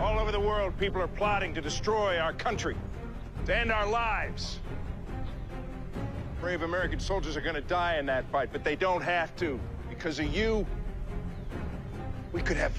All over the world, people are plotting to destroy our country, to end our lives. Brave American soldiers are gonna die in that fight, but they don't have to. Because of you, we could have victory.